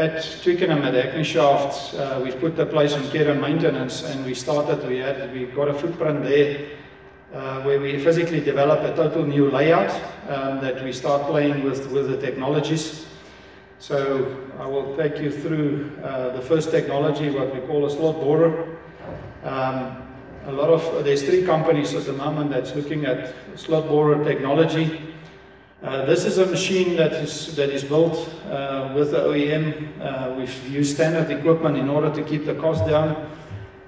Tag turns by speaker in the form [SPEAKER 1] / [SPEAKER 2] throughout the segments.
[SPEAKER 1] At Twickenham at Hackney Shaft, uh, we've put the place on care and maintenance and we started, we had, we got a footprint there uh, where we physically develop a total new layout um, that we start playing with, with the technologies. So I will take you through uh, the first technology, what we call a slot borer. Um, a lot of, there's three companies at the moment that's looking at slot borer technology. Uh, this is a machine that is, that is built uh, with the OEM. Uh, we've used standard equipment in order to keep the cost down.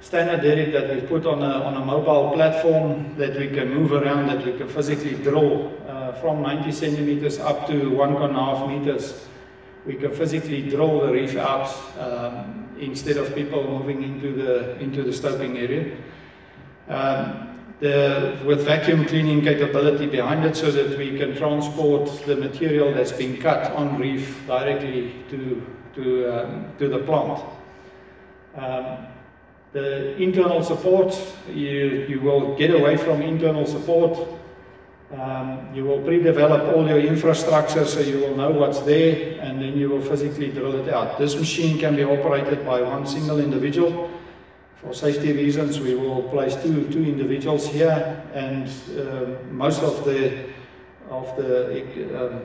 [SPEAKER 1] Standard derrick that we've put on a, on a mobile platform that we can move around, that we can physically drill uh, from 90 centimeters up to one and a half meters. We can physically drill the reef out um, instead of people moving into the, into the stoping area. Um, the, with vacuum cleaning capability behind it so that we can transport the material that's been cut on reef directly to, to, um, to the plant. Um, the internal support, you, you will get away from internal support. Um, you will pre-develop all your infrastructure so you will know what's there and then you will physically drill it out. This machine can be operated by one single individual. For safety reasons, we will place two, two individuals here, and uh, most of the, of the um,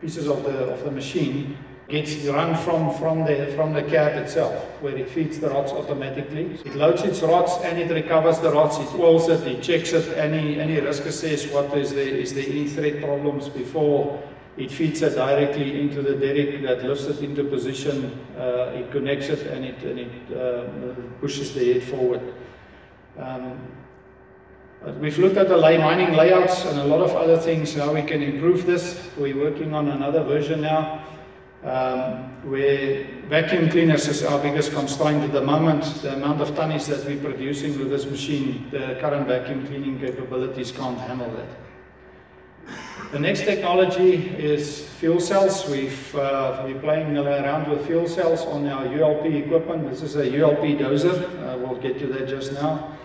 [SPEAKER 1] pieces of the, of the machine gets run from, from, the, from the cab itself, where it feeds the rods automatically. It loads its rods and it recovers the rods, it oils it, it checks it, any, any risk assess what is there, is there any thread problems before it feeds it directly into the derrick that lifts it into position, uh, it connects it and it, and it uh, pushes the head forward. Um, we've looked at the lay mining layouts and a lot of other things, how we can improve this. We're working on another version now um, where vacuum cleaners is our biggest constraint at the moment. The amount of tonnage that we're producing with this machine, the current vacuum cleaning capabilities can't handle that. The next technology is fuel cells. We've, uh, playing around with fuel cells on our ULP equipment. This is a ULP dozer. Uh, we'll get to that just now.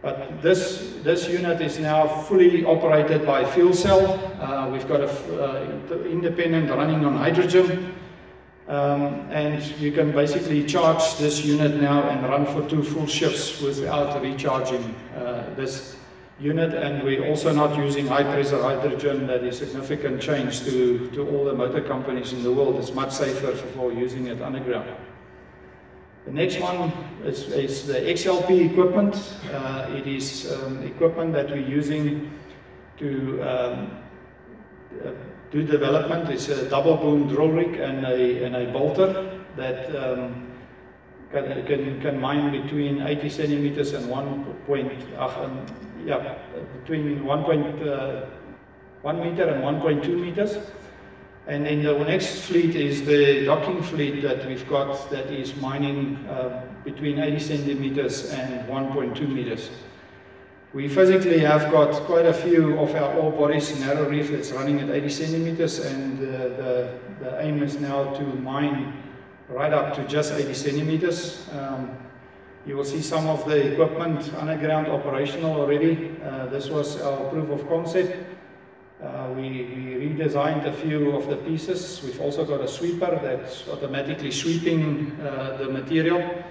[SPEAKER 1] But this, this unit is now fully operated by fuel cell. Uh, we've got an uh, independent running on hydrogen. Um, and you can basically charge this unit now and run for two full shifts without recharging uh, this unit and we're also not using high pressure hydrogen that is significant change to, to all the motor companies in the world. It's much safer for using it underground. The next one is, is the XLP equipment. Uh, it is um, equipment that we're using to um, uh, do development. It's a double boom drill rig and a, and a bolter that um, can, can, can mine between 80 centimeters and 1.8 um, yeah, between 1.1 uh, meter and 1.2 meters. And then the next fleet is the docking fleet that we've got that is mining uh, between 80 centimeters and 1.2 meters. We physically have got quite a few of our ore bodies in narrow reef that's running at 80 centimeters and uh, the, the aim is now to mine right up to just 80 centimeters. Um, you will see some of the equipment underground operational already. Uh, this was our proof of concept. Uh, we, we, redesigned a few of the pieces. We've also got a sweeper that's automatically sweeping uh, the material.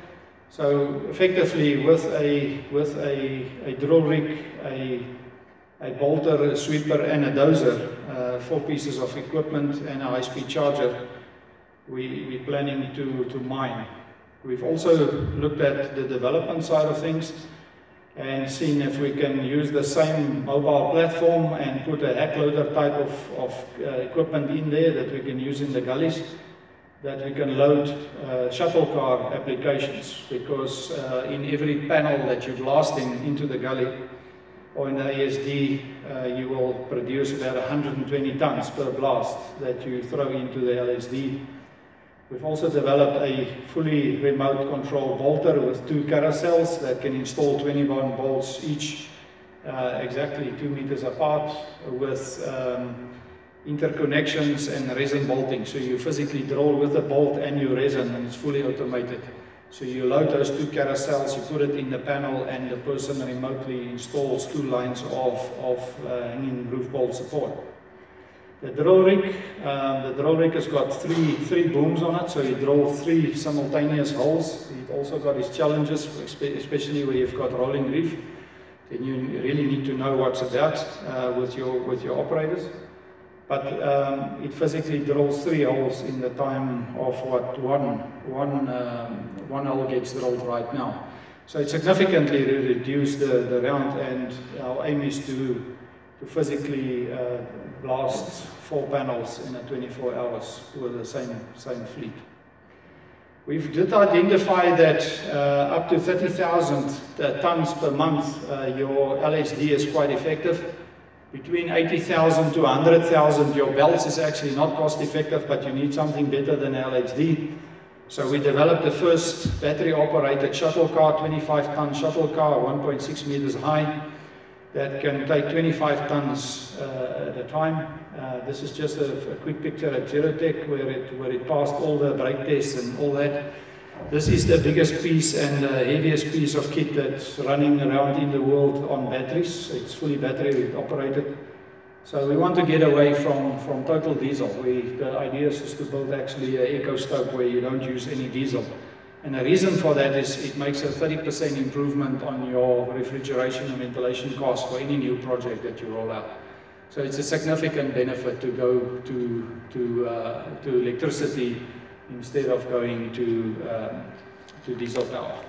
[SPEAKER 1] So effectively with a, with a, a drill rig, a, a bolter, a sweeper and a dozer, uh, four pieces of equipment and a high-speed charger, we, we're planning to, to mine. We've also looked at the development side of things and seen if we can use the same mobile platform and put a hack loader type of, of uh, equipment in there that we can use in the gullies, that we can load uh, shuttle car applications because uh, in every panel that you blast blasting into the gully or in the ASD, uh, you will produce about 120 tons per blast that you throw into the LSD We've also developed a fully remote control bolter with two carousels that can install 21 bolts each uh, exactly two meters apart with um, interconnections and resin bolting. So you physically drill with the bolt and your resin and it's fully automated. So you load those two carousels, you put it in the panel and the person remotely installs two lines of, of uh, hanging roof bolt support. The drill rig, um, the drill rig has got three, three booms on it, so you drill three simultaneous holes. It also got its challenges, especially where you've got rolling reef. Then you really need to know what's about uh, with, your, with your operators. But um, it physically drills three holes in the time of what one, one, um, one hole gets drilled right now. So it significantly reduced the, the round and our aim is to, to physically uh, blast four panels in a 24 hours with the same, same fleet. We've did identify that uh, up to 30,000 uh, tons per month, uh, your LHD is quite effective. Between 80,000 to 100,000, your belts is actually not cost effective, but you need something better than LHD. So we developed the first battery operated shuttle car, 25 ton shuttle car, 1.6 meters high that can take 25 tons uh, at a time. Uh, this is just a, a, quick picture at Gerotek where it, where it passed all the brake tests and all that. This is the biggest piece and heaviest piece of kit that's running around in the world on batteries. It's fully battery operated. So we want to get away from, from total diesel. We, the idea is to build actually an eco stope where you don't use any diesel. And the reason for that is it makes a 30% improvement on your refrigeration and ventilation costs for any new project that you roll out. So it's a significant benefit to go to, to, uh, to electricity instead of going to, um, to diesel power.